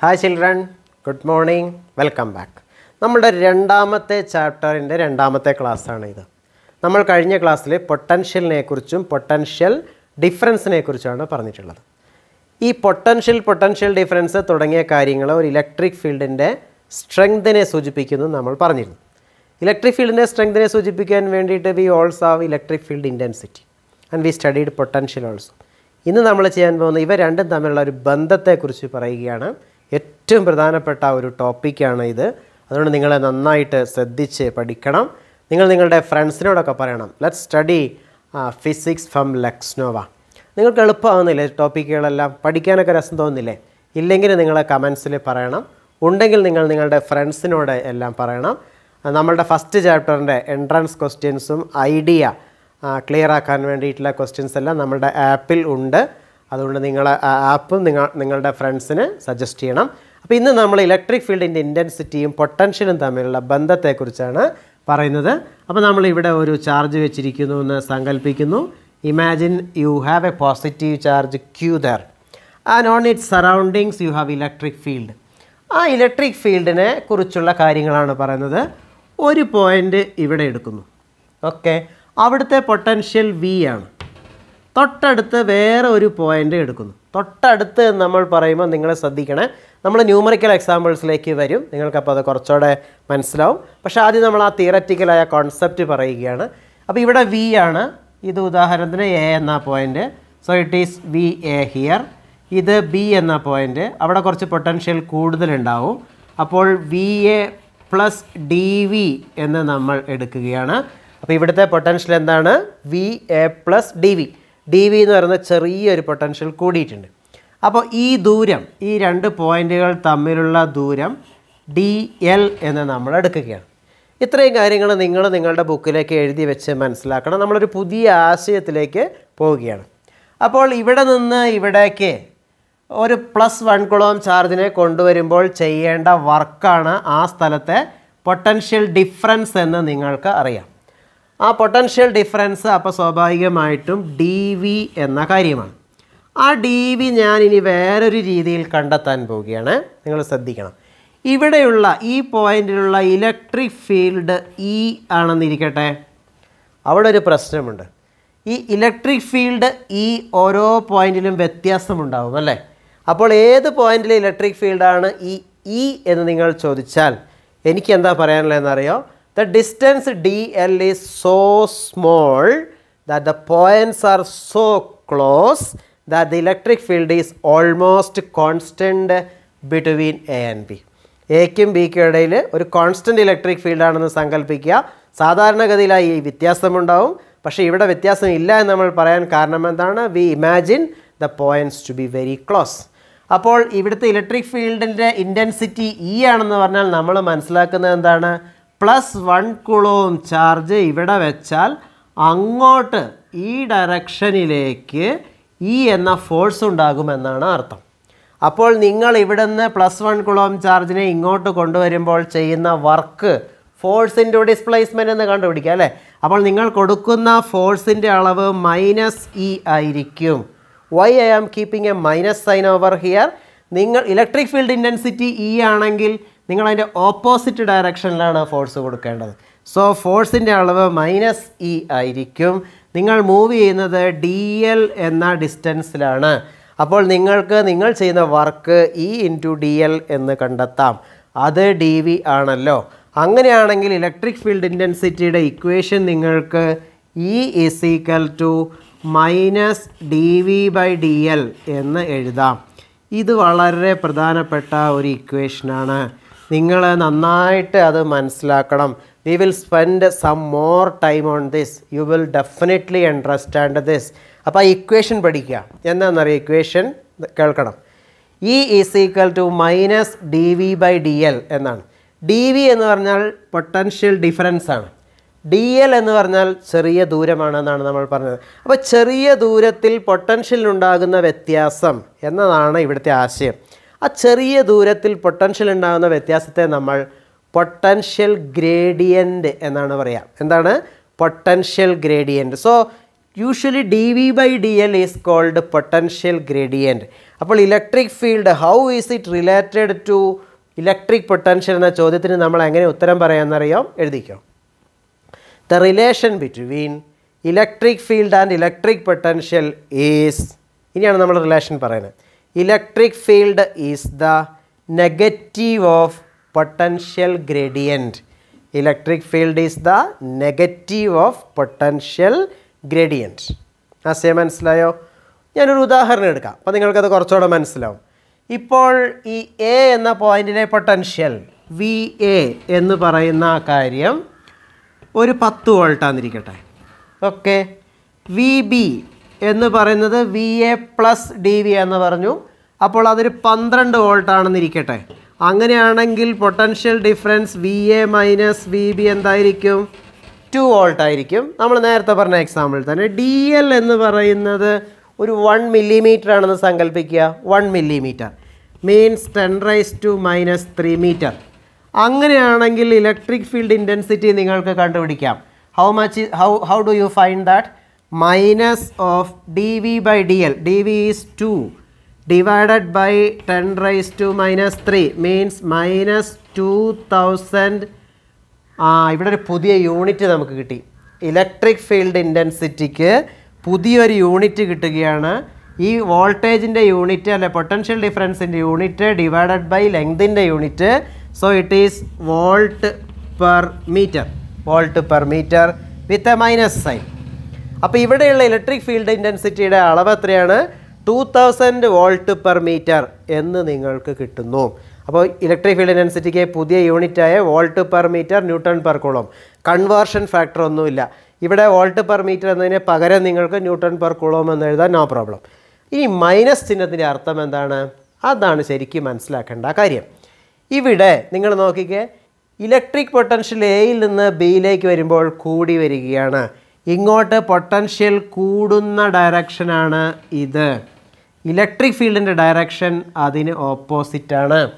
Hi children good morning welcome back നമ്മുടെ രണ്ടാമത്തെ ചാപ്റ്ററിന്റെ രണ്ടാമത്തെ ക്ലാസ്സാണ് ഇത്. നമ്മൾ കഴിഞ്ഞ ക്ലാസ്സിൽ പൊട്ടൻഷ്യലിനെ കുറിച്ചും പൊട്ടൻഷ്യൽ ഡിഫറൻസിനെ കുറിച്ചാണ് പറഞ്ഞിട്ടുള്ളത്. ഈ പൊട്ടൻഷ്യൽ പൊട്ടൻഷ്യൽ ഡിഫറൻസ് തുടങ്ങിയ കാര്യങ്ങൾ ഒരു ഇലക്ട്രിക് ഫീൽഡിന്റെ സ്ട്രെങ്തിനെ സൂചിപ്പിക്കുന്നു നമ്മൾ പറഞ്ഞിരുന്നു. ഇലക്ട്രിക് ഫീൽഡിന്റെ സ്ട്രെങ്തിനെ സൂചിപ്പിക്കാൻ വേണ്ടിയിട്ട് we also have electric field intensity and we studied potential also ഇന്ന് നമ്മൾ ചെയ്യാൻ പോകുന്ന ഇവ രണ്ടും തമ്മിലുള്ള ഒരു ബന്ധത്തെക്കുറിച്ച് പറയുകയാണ്. ഏറ്റവും പ്രധാനപ്പെട്ട ഒരു ടോപ്പിക്കാണ് ഇത്. അതുകൊണ്ട് നിങ്ങൾ നന്നായിട്ട് ശ്രദ്ധിച്ച് പഠിക്കണം. നിങ്ങൾ നിങ്ങളുടെ ഫ്രണ്ട്സിനോടൊക്കെ പറയണം let study physics from Lexnova നിങ്ങൾക്ക് എളുപ്പമാകുന്നില്ലേ ടോപ്പിക്കുകളെല്ലാം? പഠിക്കാനൊക്കെ രസം തോന്നുന്നില്ലേ? ഇല്ലെങ്കിൽ നിങ്ങൾ കമൻസിൽ പറയണം. ഉണ്ടെങ്കിൽ നിങ്ങൾ നിങ്ങളുടെ ഫ്രണ്ട്സിനോട് എല്ലാം പറയണം. നമ്മളുടെ ഫസ്റ്റ് ചാപ്റ്ററിന്റെ എൻട്രൻസ് ക്വസ്റ്റ്യൻസും ഐഡിയ ക്ലിയർ ആക്കാൻ വേണ്ടിയിട്ടുള്ള ക്വസ്റ്റ്യൻസ് എല്ലാം നമ്മുടെ ആപ്പിൽ ഉണ്ട്. അതുകൊണ്ട് നിങ്ങൾ ആപ്പ് നിങ്ങൾ നിങ്ങളുടെ ഫ്രണ്ട്സിന് സജസ്റ്റ് ചെയ്യണം. അപ്പോൾ ഇന്ന് നമ്മൾ ഇലക്ട്രിക് ഫീൽഡിന്റെ ഇന്റൻസിറ്റിയും പൊട്ടൻഷ്യലും തമ്മിലുള്ള ബന്ധത്തെക്കുറിച്ചാണ് പറയുന്നത്. അപ്പോൾ നമ്മൾ ഇവിടെ ഒരു ചാർജ് വെച്ചിരിക്കുന്നു എന്ന് സങ്കല്പിക്കുന്നു imagine you have a positive charge Q there and on its surroundings you have electric field ആ ഇലക്ട്രിക് ഫീൽഡിനെ കുറിച്ചുള്ള കാര്യങ്ങളാണ് പറയുന്നത്. ഒരു പോയിന്റ് ഇവിടെ എടുക്കുന്നു. ഓക്കെ അവിടുത്തെ പൊട്ടൻഷ്യൽ വി ആണ്. തൊട്ടടുത്ത് വേറെ ഒരു പോയിന്റ് എടുക്കുന്നു. തൊട്ടടുത്ത് നമ്മൾ പറയുമ്പോൾ നിങ്ങൾ ശ്രദ്ധിക്കണേ. നമ്മൾ ന്യൂമറിക്കൽ എക്സാമ്പിൾസിലേക്ക് വരും. നിങ്ങൾക്കപ്പോൾ അത് കുറച്ചുകൂടെ മനസ്സിലാവും. പക്ഷേ ആദ്യം നമ്മൾ ആ തിയററ്റിക്കലായ കോൺസെപ്റ്റ് പറയുകയാണ്. അപ്പോൾ ഇവിടെ വി ആണ്. ഇത് ഉദാഹരണത്തിന് എ എന്ന point so it is V A here ഇത് ബി എന്ന പോയിന്റ് അവിടെ കുറച്ച് പൊട്ടൻഷ്യൽ കൂടുതലുണ്ടാവും. അപ്പോൾ V A plus d V എന്ന് നമ്മൾ എടുക്കുകയാണ്. അപ്പോൾ ഇവിടുത്തെ പൊട്ടൻഷ്യൽ എന്താണ്? V A plus d V d V എന്ന് പറയുന്ന ചെറിയൊരു പൊട്ടൻഷ്യൽ കൂടിയിട്ടുണ്ട്. അപ്പോൾ ഈ ദൂരം ഈ രണ്ട് പോയിന്റുകൾ തമ്മിലുള്ള ദൂരം ഡി എൽ എന്ന് നമ്മൾ എടുക്കുകയാണ്. ഇത്രയും കാര്യങ്ങൾ നിങ്ങൾ നിങ്ങളുടെ ബുക്കിലേക്ക് എഴുതി വെച്ച് മനസ്സിലാക്കണം. നമ്മളൊരു പുതിയ ആശയത്തിലേക്ക് പോവുകയാണ്. അപ്പോൾ ഇവിടെ നിന്ന് ഇവിടേക്ക് ഒരു പ്ലസ് വൺ കുളം ചാർജിനെ കൊണ്ടുവരുമ്പോൾ ചെയ്യേണ്ട വർക്കാണ് ആ സ്ഥലത്തെ പൊട്ടൻഷ്യൽ ഡിഫറൻസ് എന്ന് നിങ്ങൾക്ക് അറിയാം. ആ പൊട്ടൻഷ്യൽ ഡിഫറൻസ് അപ്പോൾ സ്വാഭാവികമായിട്ടും ഡി വി എന്ന കാര്യമാണ്. ആ ഡി വി ഞാൻ ഇനി വേറൊരു രീതിയിൽ കണ്ടെത്താൻ പോവുകയാണ്. നിങ്ങൾ ശ്രദ്ധിക്കണം. ഇവിടെയുള്ള ഈ പോയിന്റിലുള്ള ഇലക്ട്രിക് ഫീൽഡ് ഇ ആണെന്നിരിക്കട്ടെ. അവിടെ ഒരു പ്രശ്നമുണ്ട്. ഈ ഇലക്ട്രിക് ഫീൽഡ് ഈ ഓരോ പോയിന്റിലും വ്യത്യാസമുണ്ടാവും അല്ലേ? അപ്പോൾ ഏത് പോയിന്റിലെ ഇലക്ട്രിക് ഫീൽഡാണ് ഈ ഇ എന്ന് നിങ്ങൾ ചോദിച്ചാൽ എനിക്ക് എന്താ പറയാനുള്ളതെന്നറിയോ? Distance d l is so small that the points are so close that the electric field is almost constant between A and B എക്കും ബിക്കും ഇടയിൽ ഒരു കോൺസ്റ്റന്റ് ഇലക്ട്രിക് ഫീൽഡാണെന്ന് സങ്കല്പിക്കുക സാധാരണഗതിയിലായി ഈ വ്യത്യാസമുണ്ടാവും. പക്ഷേ ഇവിടെ വ്യത്യാസം ഇല്ല എന്ന് നമ്മൾ പറയാൻ കാരണം എന്താണ്? We imagine the points to be very close അപ്പോൾ ഇവിടുത്തെ ഇലക്ട്രിക് ഫീൽഡിന്റെ ഇന്റൻസിറ്റി ഇ ആണെന്ന് പറഞ്ഞാൽ നമ്മൾ മനസ്സിലാക്കുന്നത് എന്താണ്? പ്ലസ് വൺ കുളവും ചാർജ് ഇവിടെ വെച്ചാൽ അങ്ങോട്ട് ഈ ഡയറക്ഷനിലേക്ക് ഈ എന്ന ഫോഴ്സ് ഉണ്ടാകുമെന്നാണ് അർത്ഥം. അപ്പോൾ നിങ്ങൾ ഇവിടുന്ന് പ്ലസ് വൺ കുളവും ചാർജിനെ ഇങ്ങോട്ട് കൊണ്ടുവരുമ്പോൾ ചെയ്യുന്ന വർക്ക് ഫോഴ്സിന്റെ ഡിസ്പ്ലേസ്മെന്റ് എന്ന് കണ്ടുപിടിക്കുക അല്ലേ? അപ്പോൾ നിങ്ങൾ കൊടുക്കുന്ന ഫോഴ്സിന്റെ അളവ് മൈനസ് ഇ ആയിരിക്കും. Why I am keeping a minus sign over here നിങ്ങൾ ഇലക്ട്രിക് ഫീൽഡ് ഇന്റൻസിറ്റി ഇ ആണെങ്കിൽ നിങ്ങൾ അതിന്റെ ഓപ്പോസിറ്റ് ഡയറക്ഷനിലാണ് ഫോഴ്സ് കൊടുക്കേണ്ടത്. സോ ഫോഴ്സിന്റെ അളവ് മൈനസ് ഇ ആയിരിക്കും. നിങ്ങൾ മൂവ് ചെയ്യുന്നത് ഡി എൽ എന്ന ഡിസ്റ്റൻസിലാണ് അപ്പോൾ നിങ്ങൾക്ക് നിങ്ങൾ ചെയ്യുന്ന work E into d l എന്ന് കണ്ടെത്താം. അത് ഡി വി ആണല്ലോ. അങ്ങനെയാണെങ്കിൽ ഇലക്ട്രിക് ഫീൽഡ് ഇന്റൻസിറ്റിയുടെ ഇക്വേഷൻ നിങ്ങൾക്ക് E is equal to minus d V by d l എന്ന് എഴുതാം. ഇത് വളരെ പ്രധാനപ്പെട്ട ഒരു ഇക്വേഷനാണ് നിങ്ങൾ നന്നായിട്ട് അത് മനസ്സിലാക്കണം. We will spend some more time on this you will definitely understand this അപ്പോൾ ആ ഇക്വേഷൻ പഠിക്കുക. എന്താണെന്നറിയാം ഇക്വേഷൻ കേൾക്കണം. E is equal to minus d V by d l എന്നാണ്. ഡി വി എന്ന് പറഞ്ഞാൽ പൊട്ടൻഷ്യൽ ഡിഫറൻസ് ആണ്. ഡി എൽ എന്ന് പറഞ്ഞാൽ ചെറിയ ദൂരമാണെന്നാണ് നമ്മൾ പറഞ്ഞത്. അപ്പോൾ ചെറിയ ദൂരത്തിൽ പൊട്ടൻഷ്യലിനുണ്ടാകുന്ന വ്യത്യാസം എന്നതാണ് ഇവിടുത്തെ ആശയം. ആ ചെറിയ ദൂരത്തിൽ പൊട്ടൻഷ്യൽ ഉണ്ടാകുന്ന വ്യത്യാസത്തെ നമ്മൾ പൊട്ടൻഷ്യൽ ഗ്രേഡിയന്റ് എന്നാണ് പറയുക എന്താണ്? Potential gradient so usually d V by d l is called potential gradient അപ്പോൾ electric field how is it related to electric potential എന്ന ചോദ്യത്തിന് നമ്മൾ എങ്ങനെ ഉത്തരം പറയാമെന്നറിയാം? എഴുതിക്കോ. The relation between electric field and electric potential is ഇനിയാണ് നമ്മൾ റിലേഷൻ പറയുന്നത്. Electric field is the negative of potential gradient electric field is the negative of potential gradient ആശയം മനസ്സിലായോ? ഞാനൊരു ഉദാഹരണം എടുക്കാം. അപ്പോൾ നിങ്ങൾക്കത് കുറച്ചുകൂടെ മനസ്സിലാവും. ഇപ്പോൾ ഈ എ എന്ന പോയിന്റിലെ പൊട്ടൻഷ്യൽ വി എ എന്ന് പറയുന്ന കാര്യം ഒരു പത്ത് വോൾട്ടാന്നിരിക്കട്ടെ. ഓക്കെ വി ബി എന്ന് പറയുന്നത് V A plus d V എന്ന് പറഞ്ഞു. അപ്പോൾ അതൊരു പന്ത്രണ്ട് വോൾട്ടാണെന്നിരിക്കട്ടെ അങ്ങനെയാണെങ്കിൽ potential difference V A minus V B എന്തായിരിക്കും? ടു വോൾട്ട് ആയിരിക്കും. നമ്മൾ നേരത്തെ പറഞ്ഞ എക്സാമ്പിൾ തന്നെ. ഡി എൽ എന്ന് പറയുന്നത് ഒരു വൺ മില്ലിമീറ്റർ ആണെന്ന് സങ്കല്പിക്കുക one millimetre means ten raise to minus three metre അങ്ങനെയാണെങ്കിൽ ഇലക്ട്രിക് ഫീൽഡ് ഇന്റൻസിറ്റി നിങ്ങൾക്ക് കണ്ടുപിടിക്കാം. How much how how do you find that minus of d V by d l d V is two divided by ten raise to minus three means minus two thousand ആ ഇവിടെ ഒരു പുതിയ unit നമുക്ക് കിട്ടി. Electric field ഇന്റൻസിറ്റിക്ക് പുതിയൊരു unit കിട്ടുകയാണ്. ഈ വോൾട്ടേജിന്റെ യൂണിറ്റ് അല്ലെ പൊട്ടൻഷ്യൽ ഡിഫറൻസിന്റെ യൂണിറ്റ് ഡിവൈഡഡ് ബൈ ലെങ്തിന്റെ unit so it is volt per metre volt per metre with a minus sign അപ്പോൾ ഇവിടെയുള്ള ഇലക്ട്രിക് ഫീൽഡ് ഇന്റൻസിറ്റിയുടെ അളവ് എത്രയാണ്? Two thousand volt per metre എന്ന് നിങ്ങൾക്ക് കിട്ടുന്നു. അപ്പോൾ ഇലക്ട്രിക് ഫീൽഡ് ഇന്റൻസിറ്റിക്ക് പുതിയ യൂണിറ്റായ volt per metre newton per coulomb conversion factor ഒന്നുമില്ല. ഇവിടെ വോൾട്ട് പെർ മീറ്റർ എന്നതിന് പകരം നിങ്ങൾക്ക് ന്യൂട്ടൺ പെർ കുളം എന്ന് എഴുതാൻ നോ പ്രോബ്ലം ഈ മൈനസ് ചിഹ്നത്തിന്റെ അർത്ഥം എന്താണ്? അതാണ് ശരിക്കും മനസ്സിലാക്കേണ്ട കാര്യം. ഇവിടെ നിങ്ങൾ നോക്കിക്കേ ഇലക്ട്രിക് പൊട്ടൻഷ്യൽ എയിൽ നിന്ന് ബിയിലേക്ക് വരുമ്പോൾ കൂടി വരികയാണ്. ഇങ്ങോട്ട് പൊട്ടൻഷ്യൽ കൂടുന്ന ഡയറക്ഷനാണ് ഇത്. ഇലക്ട്രിക് ഫീൽഡിന്റെ ഡയറക്ഷൻ അതിന് ഓപ്പോസിറ്റാണ്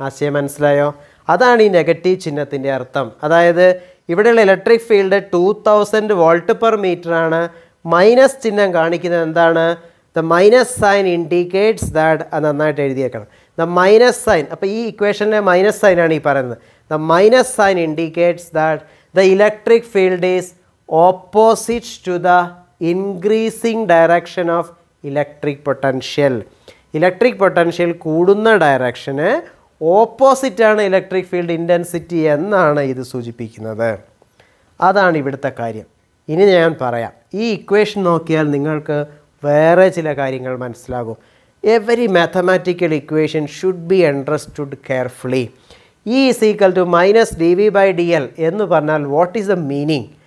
ആശയം മനസ്സിലായോ? അതാണ് ഈ നെഗറ്റീവ് ചിഹ്നത്തിന്റെ അർത്ഥം. അതായത് ഇവിടെയുള്ള electric field two thousand volt per metre ആണ്. മൈനസ് ചിഹ്നം കാണിക്കുന്നത് എന്താണ്? The minus sign indicates that അത് നന്നായിട്ട് എഴുതിയേക്കണം. ദ മൈനസ് സൈൻ അപ്പോൾ ഈ ഇക്വേഷന്റെ മൈനസ് സൈനാണ് ഈ പറയുന്നത്. The minus sign indicates that the electric field is opposite to the increasing direction of electric potential electric potential കൂടുന്ന ഡയറക്ഷന് ഓപ്പോസിറ്റാണ് ഇലക്ട്രിക് ഫീൽഡ് ഇന്റൻസിറ്റി എന്നാണ് ഇത് സൂചിപ്പിക്കുന്നത്. അതാണ് ഇവിടുത്തെ കാര്യം. ഇനി ഞാൻ പറയാം. ഈ ഇക്വേഷൻ നോക്കിയാൽ നിങ്ങൾക്ക് വേറെ ചില കാര്യങ്ങൾ മനസ്സിലാകും. Every mathematical equation should be understood carefully E is equal to minus d V by d l എന്ന് പറഞ്ഞാൽ വാട്ട് ഈസ് ദ മീനിങ്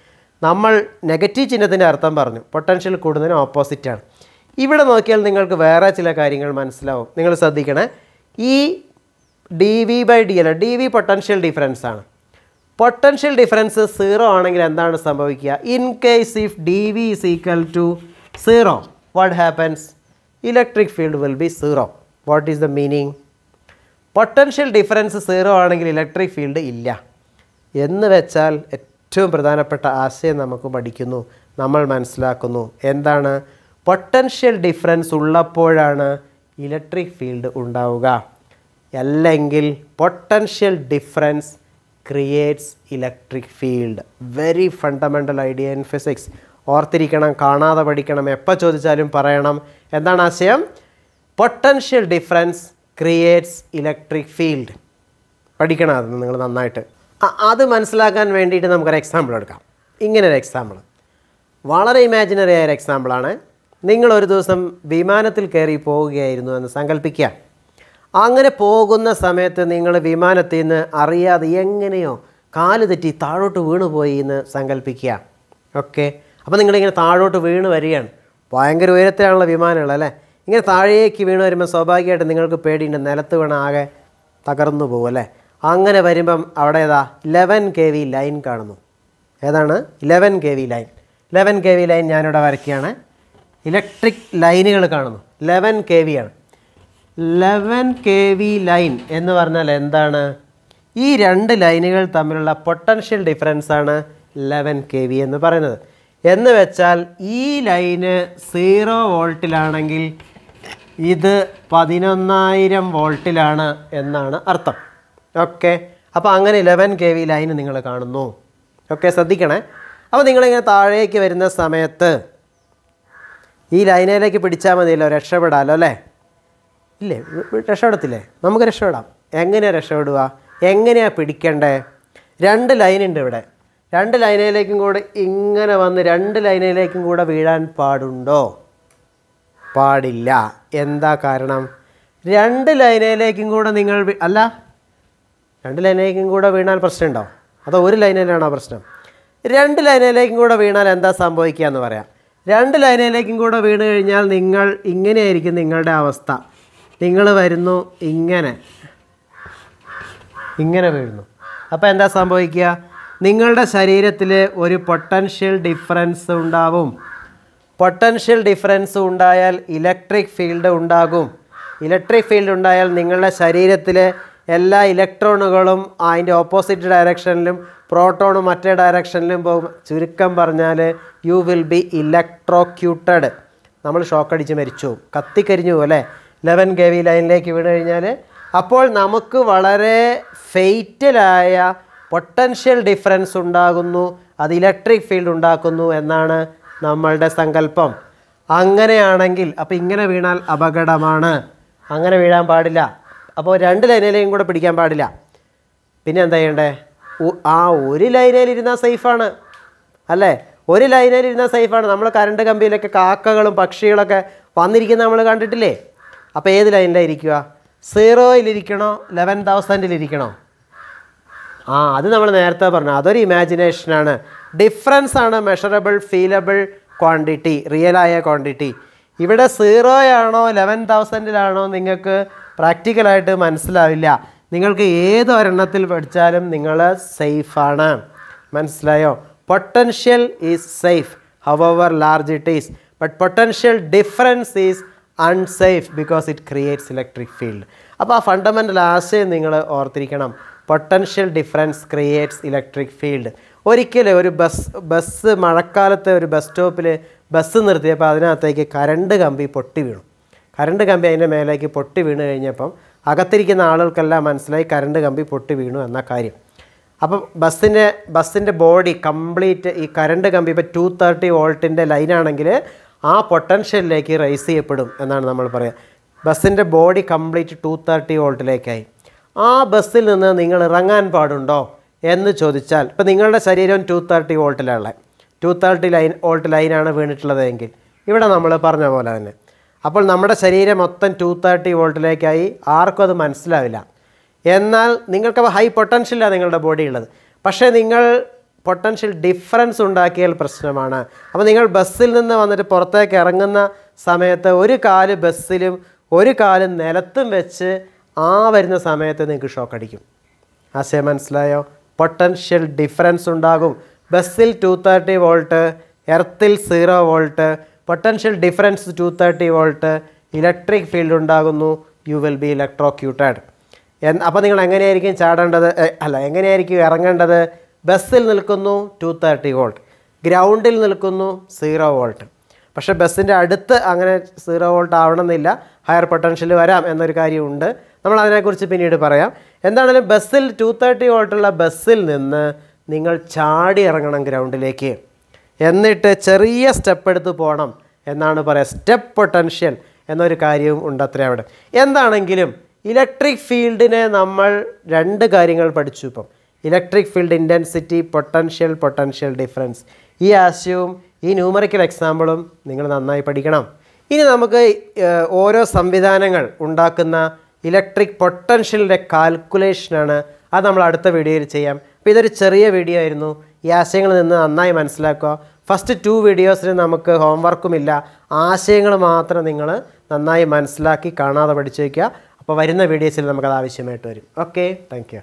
നമ്മൾ നെഗറ്റീവ് ചിഹ്നത്തിന്റെ അർത്ഥം പറഞ്ഞു. പൊട്ടൻഷ്യൽ കൂടുന്നതിന് ഓപ്പോസിറ്റാണ് ഇവിടെ നോക്കിയാൽ നിങ്ങൾക്ക് വേറെ ചില കാര്യങ്ങൾ മനസ്സിലാവും. നിങ്ങൾ ശ്രദ്ധിക്കണേ. ഈ ഡി വി ബൈ ഡി അല്ല ഡി വി പൊട്ടൻഷ്യൽ ഡിഫറൻസ് ആണ്. പൊട്ടൻഷ്യൽ ഡിഫറൻസ് സീറോ ആണെങ്കിൽ എന്താണ് സംഭവിക്കുക? In case if d V is equal to zero what happens electric field will be zero what is the meaning potential difference zero ആണെങ്കിൽ electric field ഇല്ല. എന്ന് വെച്ചാൽ ഏറ്റവും പ്രധാനപ്പെട്ട ആശയം നമുക്ക് പഠിക്കുന്നു. നമ്മൾ മനസ്സിലാക്കുന്നു. എന്താണ്? പൊട്ടൻഷ്യൽ ഡിഫറൻസ് ഉള്ളപ്പോഴാണ് ഇലക്ട്രിക് ഫീൽഡ് ഉണ്ടാവുക. അല്ലെങ്കിൽ potential difference creates electric field very fundamental idea in physics ഓർത്തിരിക്കണം കാണാതെ പഠിക്കണം എപ്പോൾ ചോദിച്ചാലും പറയണം. എന്താണ് ആശയം? Potential difference creates electric field പഠിക്കണം അത് നിങ്ങൾ നന്നായിട്ട്. അത് മനസ്സിലാക്കാൻ വേണ്ടിയിട്ട് നമുക്കൊരു എക്സാമ്പിൾ എടുക്കാം. ഇങ്ങനൊരു എക്സാമ്പിൾ വളരെ ഇമാജിനറി ആയ ഒരു എക്സാമ്പിളാണ് നിങ്ങളൊരു ദിവസം വിമാനത്തിൽ കയറി പോവുകയായിരുന്നു എന്ന് സങ്കല്പിക്കുക അങ്ങനെ പോകുന്ന സമയത്ത് നിങ്ങൾ വിമാനത്തിൽ നിന്ന് അറിയാതെ എങ്ങനെയോ കാൽ തെറ്റി താഴോട്ട് വീണു പോയി എന്ന് സങ്കല്പിക്കുക ഓക്കെ അപ്പോൾ നിങ്ങളിങ്ങനെ താഴോട്ട് വീണ് വരികയാണ്. ഭയങ്കര ഉയരത്തിലാണുള്ള വിമാനങ്ങൾ അല്ലേ? ഇങ്ങനെ താഴേക്ക് വീണ് വരുമ്പോൾ സ്വാഭാവികമായിട്ട് നിങ്ങൾക്ക് പേടിയുണ്ട് നിലത്ത് വീണ ആകെ തകർന്നു പോകും അല്ലേ? അങ്ങനെ വരുമ്പം അവിടെ ഏതാ? ലെവൻ കെ വി ലൈൻ കാണുന്നു. ഏതാണ്? Eleven k V line eleven k V line ഞാനിവിടെ വരയ്ക്കുകയാണ്. ഇലക്ട്രിക് ലൈനുകൾ കാണുന്നു. ലെവൻ കെ വി ആണ്. ലെവൻ കെ വി ലൈൻ എന്ന് പറഞ്ഞാൽ എന്താണ്? ഈ രണ്ട് ലൈനുകൾ തമ്മിലുള്ള പൊട്ടൻഷ്യൽ ഡിഫറൻസ് ആണ് ലെവൻ കെ വി എന്ന് പറയുന്നത്. എന്ന് വെച്ചാൽ ഈ ലൈന് സീറോ വോൾട്ടിലാണെങ്കിൽ ഇത് പതിനൊന്നായിരം വോൾട്ടിലാണ് എന്നാണ് അർത്ഥം. ഓക്കെ. അപ്പോൾ അങ്ങനെ ഇലവൻ കെ വി ലൈൻ നിങ്ങൾ കാണുന്നു. ഓക്കെ ശ്രദ്ധിക്കണേ. അപ്പോൾ നിങ്ങളിങ്ങനെ താഴേക്ക് വരുന്ന സമയത്ത് ഈ ലൈനിലേക്ക് പിടിച്ചാൽ മതിയല്ലോ രക്ഷപ്പെടാമല്ലോ അല്ലേ? ഇല്ലേ രക്ഷപ്പെടത്തില്ലേ? നമുക്ക് രക്ഷപ്പെടാം. എങ്ങനെയാണ് രക്ഷപ്പെടുക? എങ്ങനെയാണ് പിടിക്കേണ്ടേ? രണ്ട് ലൈനുണ്ട് ഇവിടെ. രണ്ട് ലൈനിലേക്കും കൂടെ ഇങ്ങനെ വന്ന് രണ്ട് ലൈനിലേക്കും കൂടെ വീഴാൻ പാടുണ്ടോ? പാടില്ല. എന്താ കാരണം? രണ്ട് ലൈനിലേക്കും കൂടെ നിങ്ങൾ അല്ല രണ്ട് ലൈനിലേക്കും കൂടെ വീണാൽ പ്രശ്നമുണ്ടോ? അതോ ഒരു ലൈനിലാണോ പ്രശ്നം? രണ്ട് ലൈനിലേക്കും കൂടെ വീണാൽ എന്താ സംഭവിക്കുക എന്ന് പറയാം. രണ്ട് ലൈനിലേക്കും കൂടെ വീണ് കഴിഞ്ഞാൽ നിങ്ങൾ ഇങ്ങനെയായിരിക്കും നിങ്ങളുടെ അവസ്ഥ. നിങ്ങൾ വരുന്നു ഇങ്ങനെ. ഇങ്ങനെ വീഴുന്നു. അപ്പോൾ എന്താ സംഭവിക്കുക? നിങ്ങളുടെ ശരീരത്തിൽ ഒരു പൊട്ടൻഷ്യൽ ഡിഫറൻസ് ഉണ്ടാവും. പൊട്ടൻഷ്യൽ ഡിഫറൻസ് ഉണ്ടായാൽ ഇലക്ട്രിക് ഫീൽഡ് ഉണ്ടാകും. ഇലക്ട്രിക് ഫീൽഡ് ഉണ്ടായാൽ നിങ്ങളുടെ ശരീരത്തിലെ എല്ലാ ഇലക്ട്രോണുകളും അതിന്റെ ഓപ്പോസിറ്റ് ഡയറക്ഷനിലും പ്രോട്ടോണും മറ്റേ ഡയറക്ഷനിലും പോകും. ചുരുക്കം പറഞ്ഞാൽ യു വിൽ ബി ഇലക്ട്രോക്യൂട്ടഡ് നമ്മൾ ഷോക്ക് അടിച്ച് മരിച്ചു. കത്തിക്കരിഞ്ഞു അല്ലേ? ലെവൻ കെ വി ലൈനിലേക്ക് വീണ് കഴിഞ്ഞാൽ അപ്പോൾ നമുക്ക് വളരെ ഫെയ്റ്റലായ പൊട്ടൻഷ്യൽ ഡിഫറൻസ് ഉണ്ടാകുന്നു. അത് ഇലക്ട്രിക് ഫീൽഡ് ഉണ്ടാക്കുന്നു എന്നാണ് നമ്മളുടെ സങ്കല്പം. അങ്ങനെയാണെങ്കിൽ അപ്പോൾ ഇങ്ങനെ വീണാൽ അപകടമാണ്. അങ്ങനെ വീഴാൻ പാടില്ല. അപ്പോൾ രണ്ട് ലൈനിലെയും കൂടെ പിടിക്കാൻ പാടില്ല. പിന്നെ എന്താ ചെയ്യണ്ടേ? ആ ഒരു ലൈനയിൽ ഇരുന്നാൽ സേഫാണ്. അല്ലേ? ഒരു ലൈനയിൽ ഇരുന്നാൽ സേഫാണ്. നമ്മൾ കറണ്ട് കമ്പിയിലൊക്കെ കാക്കകളും പക്ഷികളൊക്കെ വന്നിരിക്കുന്നത് നമ്മൾ കണ്ടിട്ടില്ലേ? അപ്പോൾ ഏത് ലൈനിലായിരിക്കുക സീറോയിലിരിക്കണോ ലെവൻ തൗസൻഡിലിരിക്കണോ ആ അത് നമ്മൾ നേരത്തെ പറഞ്ഞു. അതൊരു ഇമാജിനേഷനാണ് ഡിഫറൻസ് ആണ് മെഷറബിൾ ഫീലബിൾ ക്വാണ്ടിറ്റി റിയലായ ക്വാണ്ടിറ്റി ഇവിടെ സീറോയാണോ ലെവൻ തൗസൻഡിലാണോ നിങ്ങൾക്ക് പ്രാക്ടിക്കലായിട്ട് മനസ്സിലാവില്ല. നിങ്ങൾക്ക് ഏത് ഒരെണ്ണത്തിൽ പഠിച്ചാലും നിങ്ങൾ സേഫാണ് മനസ്സിലായോ? Potential is safe however large it is but potential difference is unsafe because it creates electric field അപ്പോൾ ആ ഫണ്ടമെന്റൽ ആശയം നിങ്ങൾ ഓർത്തിരിക്കണം. Potential difference creates electric field ഒരിക്കലും ഒരു ബസ് ബസ് മഴക്കാലത്തെ ഒരു ബസ് സ്റ്റോപ്പിൽ ബസ് നിർത്തിയപ്പോൾ അതിനകത്തേക്ക് കരണ്ട് കമ്പി പൊട്ടി വീണു. കരണ്ട് കമ്പി അതിന്റെ മേലേക്ക് പൊട്ടി വീണ് കഴിഞ്ഞപ്പം അകത്തിരിക്കുന്ന ആളുകൾക്കെല്ലാം മനസ്സിലായി കരണ്ട് കമ്പി പൊട്ടി വീണു എന്ന കാര്യം. അപ്പം ബസ്സിന്റെ ബസ്സിന്റെ ബോഡി കംപ്ലീറ്റ് ഈ കരണ്ട് കമ്പി ഇപ്പോൾ ടു തേർട്ടി വോൾട്ടിന്റെ ലൈനാണെങ്കിൽ ആ പൊട്ടൻഷ്യലിലേക്ക് റൈസ് ചെയ്യപ്പെടും എന്നാണ് നമ്മൾ പറയുക. ബസ്സിന്റെ ബോഡി കംപ്ലീറ്റ് ടു തേർട്ടി വോൾട്ടിലേക്കായി. ആ ബസ്സിൽ നിന്ന് നിങ്ങൾ ഇറങ്ങാൻ പാടുണ്ടോ എന്ന് ചോദിച്ചാൽ ഇപ്പോൾ നിങ്ങളുടെ ശരീരം ടു തേർട്ടി വോൾട്ടിലുള്ള ടു തേർട്ടി ലൈൻ വോൾട്ട് ലൈനാണ് വീണിട്ടുള്ളതെങ്കിൽ ഇവിടെ നമ്മൾ പറഞ്ഞ പോലെ തന്നെ അപ്പോൾ നമ്മുടെ ശരീരം മൊത്തം ടു തേർട്ടി വോൾട്ടിലേക്കായി. ആർക്കും അത് മനസ്സിലാവില്ല. എന്നാൽ നിങ്ങൾക്ക് ഹൈ പൊട്ടൻഷ്യലാണ് നിങ്ങളുടെ ബോഡി ഉള്ളത്. പക്ഷേ നിങ്ങൾ പൊട്ടൻഷ്യൽ ഡിഫറൻസ് ഉണ്ടാക്കിയാൽ പ്രശ്നമാണ്. അപ്പോൾ നിങ്ങൾ ബസ്സിൽ നിന്ന് വന്നിട്ട് പുറത്തേക്ക് ഇറങ്ങുന്ന സമയത്ത് ഒരു കാൽ ബസ്സിലും ഒരു കാൽ നിലത്തും വെച്ച് ആ വരുന്ന സമയത്ത് നിങ്ങൾക്ക് ഷോക്ക് അടിക്കും. ആശയം മനസ്സിലായോ? പൊട്ടൻഷ്യൽ ഡിഫറൻസ് ഉണ്ടാകും. ബസ്സിൽ two thirty volt എർത്തിൽ zero volt potential difference two thirty volt electric field ഉണ്ടാകുന്നു യു വിൽ ബി ഇലക്ട്രോക്യൂട്ടഡ് അപ്പോൾ നിങ്ങൾ എങ്ങനെയായിരിക്കും ചാടേണ്ടത്? അല്ല എങ്ങനെയായിരിക്കും ഇറങ്ങേണ്ടത്? ബസ്സിൽ നിൽക്കുന്നു ടു തേർട്ടി വോൾട്ട് ഗ്രൗണ്ടിൽ നിൽക്കുന്നു സീറോ വോൾട്ട് പക്ഷേ ബസ്സിന്റെ അടുത്ത് അങ്ങനെ സീറോ വോൾട്ട് ആവണമെന്നില്ല. ഹയർ പൊട്ടൻഷ്യൽ വരാം എന്നൊരു കാര്യമുണ്ട്. നമ്മൾ അതിനെക്കുറിച്ച് പിന്നീട് പറയാം. എന്താണെങ്കിലും ബസ്സിൽ ടു തേർട്ടി വോൾട്ടുള്ള ബസ്സിൽ നിന്ന് നിങ്ങൾ ചാടി ഇറങ്ങണം ഗ്രൗണ്ടിലേക്ക്. എന്നിട്ട് ചെറിയ സ്റ്റെപ്പ് എടുത്ത് പോകണം എന്നാണ് പറയുക സ്റ്റെപ്പ് പൊട്ടൻഷ്യൽ എന്നൊരു കാര്യവും ഉണ്ട് അത്ര അവിടെ. എന്താണെങ്കിലും ഇലക്ട്രിക് ഫീൽഡിനെ നമ്മൾ രണ്ട് കാര്യങ്ങൾ പഠിച്ചു ഇപ്പം. Electric field intensity potential potential difference ഈ ആശയവും ഈ ന്യൂമറിക്കൽ എക്സാമ്പിളും നിങ്ങൾ നന്നായി പഠിക്കണം. ഇനി നമുക്ക് ഓരോ സംവിധാനങ്ങൾ ഉണ്ടാക്കുന്ന ഇലക്ട്രിക് പൊട്ടൻഷ്യലിന്റെ കാൽക്കുലേഷനാണ് അത് നമ്മൾ അടുത്ത വീഡിയോയിൽ ചെയ്യാം. അപ്പോൾ ഇതൊരു ചെറിയ വീഡിയോ ആയിരുന്നു. ഈ ആശയങ്ങളിൽ നിന്ന് നന്നായി മനസ്സിലാക്കുക. ഫസ്റ്റ് ടു വീഡിയോസിന് നമുക്ക് ഹോംവർക്കുമില്ല ആശയങ്ങൾ മാത്രം നിങ്ങൾ നന്നായി മനസ്സിലാക്കി കാണാതെ പഠിച്ചു വയ്ക്കുക അപ്പോൾ വരുന്ന വീഡിയോസിൽ നമുക്കത് ആവശ്യമായിട്ട് വരും. Okay thank